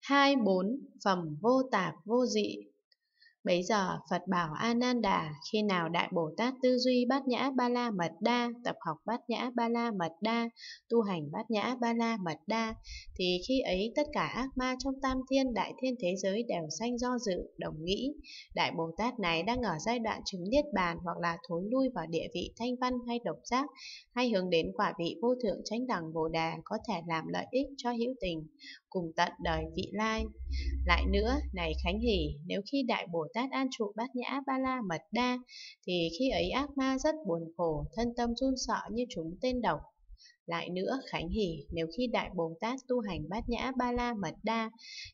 hai bốn Phẩm vô tạp vô dị. Bấy giờ Phật bảo Ananda khi nào Đại Bồ Tát tư duy bát nhã ba la mật đa, tập học bát nhã ba la mật đa, tu hành bát nhã ba la mật đa, thì khi ấy tất cả ác ma trong tam thiên đại thiên thế giới đều sanh do dự, đồng nghĩ. Đại Bồ Tát này đang ở giai đoạn chứng niết bàn hoặc là thối lui vào địa vị thanh văn hay độc giác, hay hướng đến quả vị vô thượng chánh đẳng Bồ Đà có thể làm lợi ích cho hữu tình, cùng tận đời vị lai. Lại nữa, này Khánh Hỷ, nếu khi Đại Bồ Tát an trụ bát nhã ba la mật đa, thì khi ấy ác ma rất buồn khổ, thân tâm run sợ như chúng tên độc. Lại nữa, Khánh Hỷ, nếu khi Đại Bồ Tát tu hành bát nhã ba la mật đa,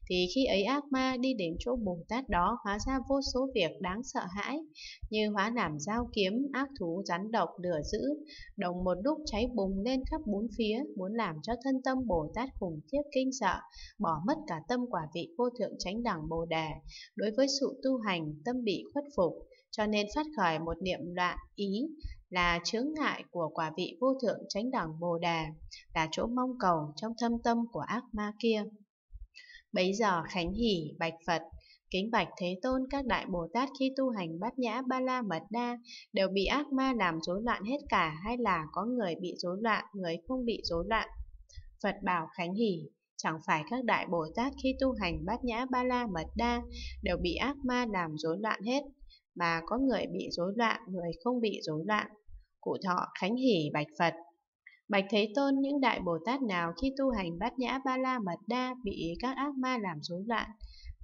thì khi ấy ác ma đi đến chỗ Bồ Tát đó hóa ra vô số việc đáng sợ hãi, như hóa làm dao kiếm, ác thú, rắn độc, lửa dữ, đồng một lúc cháy bùng lên khắp bốn phía, muốn làm cho thân tâm Bồ Tát khủng khiếp kinh sợ, bỏ mất cả tâm quả vị vô thượng chánh đẳng Bồ Đề. Đối với sự tu hành, tâm bị khuất phục, cho nên phát khởi một niệm loạn ý là chướng ngại của quả vị vô thượng chánh đẳng Bồ Đà, là chỗ mong cầu trong thâm tâm của ác ma kia. Bấy giờ Khánh Hỷ bạch Phật, kính bạch Thế Tôn các đại Bồ Tát khi tu hành bát nhã ba la mật đa đều bị ác ma làm rối loạn hết cả hay là có người bị rối loạn, người không bị rối loạn. Phật bảo Khánh Hỷ, chẳng phải các đại Bồ Tát khi tu hành bát nhã ba la mật đa đều bị ác ma làm rối loạn hết, mà có người bị rối loạn, người không bị rối loạn. Cụ thọ Khánh Hỷ Bạch Phật Bạch Thế Tôn những đại Bồ Tát nào khi tu hành bát nhã ba la mật đa bị các ác ma làm rối loạn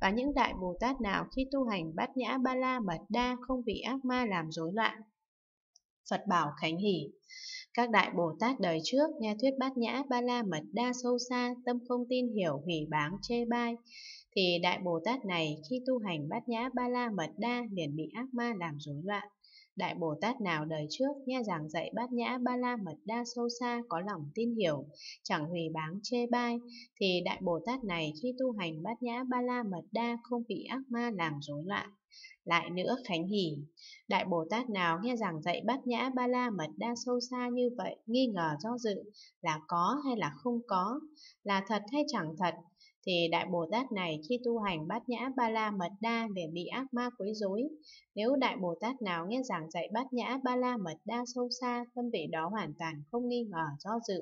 và những đại Bồ Tát nào khi tu hành bát nhã ba la mật đa không bị ác ma làm rối loạn. Phật bảo Khánh Hỷ các đại Bồ Tát đời trước nghe thuyết bát nhã ba la mật đa sâu xa, tâm không tin hiểu, hủy báng, chê bai, thì đại Bồ Tát này khi tu hành bát nhã ba la mật đa liền bị ác ma làm rối loạn. Đại Bồ Tát nào đời trước nghe giảng dạy bát nhã ba la mật đa sâu xa có lòng tin hiểu, chẳng hủy báng chê bai, thì Đại Bồ Tát này khi tu hành bát nhã ba la mật đa không bị ác ma làm rối loạn. Lại nữa Khánh Hỷ, Đại Bồ Tát nào nghe giảng dạy bát nhã ba la mật đa sâu xa như vậy, nghi ngờ do dự là có hay là không có, là thật hay chẳng thật, thì Đại Bồ Tát này khi tu hành bát nhã ba la mật đa để bị ác ma quấy rối. Nếu Đại Bồ Tát nào nghe giảng dạy bát nhã ba la mật đa sâu xa, tâm vị đó hoàn toàn không nghi ngờ do dự,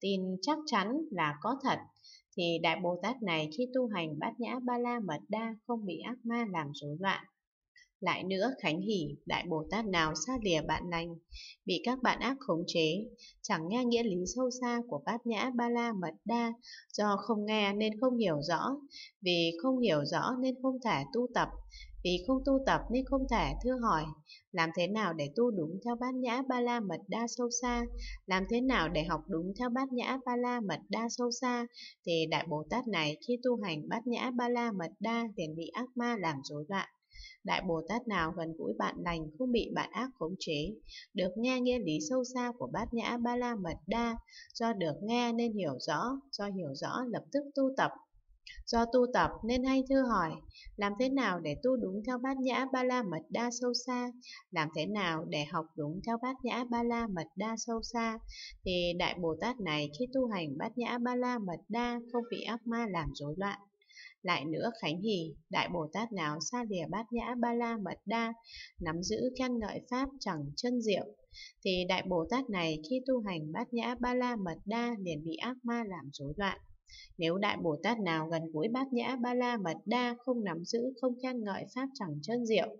tin chắc chắn là có thật, thì Đại Bồ Tát này khi tu hành bát nhã ba la mật đa không bị ác ma làm rối loạn. Lại nữa, Khánh Hỷ, Đại Bồ Tát nào xa lìa bạn lành, bị các bạn ác khống chế, chẳng nghe nghĩa lý sâu xa của bát nhã ba la mật đa, do không nghe nên không hiểu rõ, vì không hiểu rõ nên không thể tu tập, vì không tu tập nên không thể thưa hỏi, làm thế nào để tu đúng theo bát nhã ba la mật đa sâu xa, làm thế nào để học đúng theo bát nhã ba la mật đa sâu xa, thì Đại Bồ Tát này khi tu hành bát nhã ba la mật đa liền bị ác ma làm rối loạn. Đại Bồ Tát nào gần gũi bạn lành không bị bạn ác khống chế, được nghe nghĩa lý sâu xa của bát nhã ba la mật đa, do được nghe nên hiểu rõ, do hiểu rõ lập tức tu tập. Do tu tập nên hay thưa hỏi, làm thế nào để tu đúng theo bát nhã ba la mật đa sâu xa, làm thế nào để học đúng theo bát nhã ba la mật đa sâu xa, thì Đại Bồ Tát này khi tu hành bát nhã ba la mật đa không bị ác ma làm rối loạn. Lại nữa Khánh Hỷ, Đại Bồ Tát nào xa lìa bát nhã ba la mật đa, nắm giữ khen ngợi Pháp chẳng chân diệu, thì Đại Bồ Tát này khi tu hành bát nhã ba la mật đa liền bị ác ma làm rối loạn. Nếu Đại Bồ Tát nào gần gũi bát nhã ba la mật đa không nắm giữ không khen ngợi Pháp chẳng chân diệu,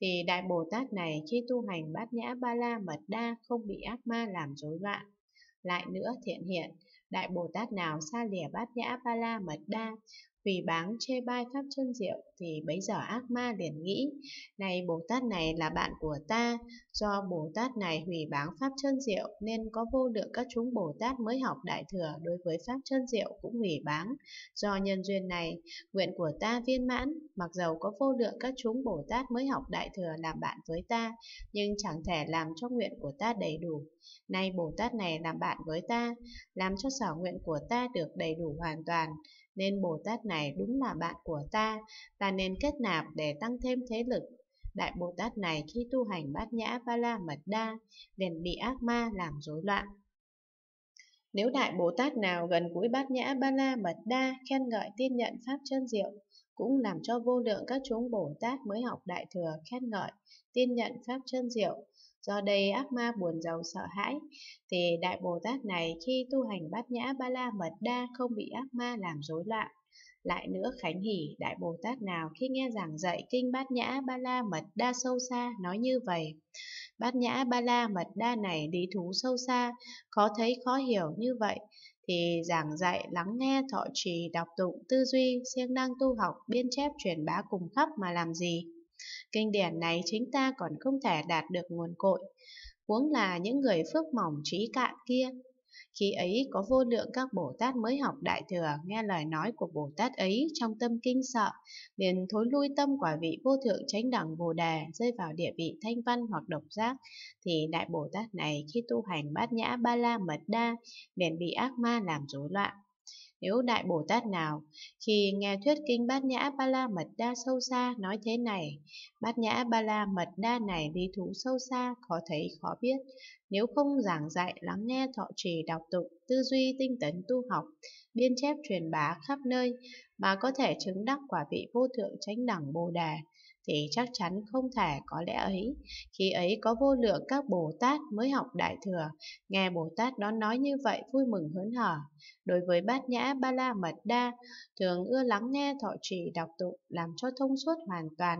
thì Đại Bồ Tát này khi tu hành bát nhã ba la mật đa không bị ác ma làm rối loạn. Lại nữa thiện hiện, Đại Bồ Tát nào xa lìa bát nhã ba la mật đa, vì báng chê bai pháp chân diệu thì bấy giờ ác ma liền nghĩ, này Bồ Tát này là bạn của ta, do Bồ Tát này hủy báng pháp chân diệu nên có vô lượng các chúng Bồ Tát mới học đại thừa đối với pháp chân diệu cũng hủy báng. Do nhân duyên này, nguyện của ta viên mãn, mặc dầu có vô lượng các chúng Bồ Tát mới học đại thừa làm bạn với ta, nhưng chẳng thể làm cho nguyện của ta đầy đủ. Nay Bồ Tát này làm bạn với ta, làm cho sở nguyện của ta được đầy đủ hoàn toàn, nên Bồ Tát này đúng là bạn của ta, ta nên kết nạp để tăng thêm thế lực. Đại Bồ Tát này khi tu hành bát nhã ba la mật đa, liền bị ác ma làm rối loạn. Nếu Đại Bồ Tát nào gần gũi bát nhã ba la mật đa khen ngợi tin nhận Pháp chân diệu, cũng làm cho vô lượng các chúng Bồ Tát mới học Đại Thừa khen ngợi, tin nhận Pháp chân diệu. Do đây ác ma buồn giàu sợ hãi, thì Đại Bồ Tát này khi tu hành bát nhã ba la mật đa không bị ác ma làm rối loạn. Lại nữa Khánh Hỷ, Đại Bồ Tát nào khi nghe giảng dạy kinh bát nhã ba la mật đa sâu xa nói như vậy. Bát nhã ba la mật đa này lý thú sâu xa, khó thấy khó hiểu như vậy, thì giảng dạy, lắng nghe, thọ trì, đọc tụng, tư duy, siêng năng tu học, biên chép, truyền bá cùng khắp mà làm gì? Kinh điển này chính ta còn không thể đạt được nguồn cội, huống là những người phước mỏng trí cạn kia. Khi ấy có vô lượng các Bồ Tát mới học Đại Thừa nghe lời nói của Bồ Tát ấy trong tâm kinh sợ, liền thối lui tâm quả vị vô thượng chánh đẳng Bồ Đề rơi vào địa vị thanh văn hoặc độc giác, thì Đại Bồ Tát này khi tu hành bát nhã ba la mật đa liền bị ác ma làm rối loạn. Nếu Đại Bồ Tát nào khi nghe thuyết kinh Bát Nhã Ba La Mật Đa sâu xa nói thế này, Bát Nhã Ba La Mật Đa này lý thú sâu xa, khó thấy khó biết, nếu không giảng dạy, lắng nghe, thọ trì, đọc tụng, tư duy, tinh tấn, tu học, biên chép truyền bá khắp nơi mà có thể chứng đắc quả vị vô thượng chánh đẳng Bồ Đề, thì chắc chắn không thể có lẽ ấy. Khi ấy có vô lượng các Bồ Tát mới học Đại Thừa, nghe Bồ Tát đó nói như vậy vui mừng hớn hở. Đối với bát nhã ba la mật đa, thường ưa lắng nghe thọ trì đọc tụng, làm cho thông suốt hoàn toàn,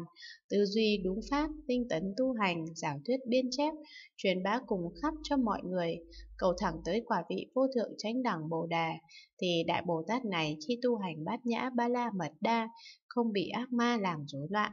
tư duy đúng pháp, tinh tấn tu hành, giảng thuyết biên chép, truyền bá cùng khắp cho mọi người, cầu thẳng tới quả vị vô thượng chánh đẳng Bồ Đề, thì Đại Bồ Tát này khi tu hành bát nhã ba la mật đa, không bị ác ma làm rối loạn.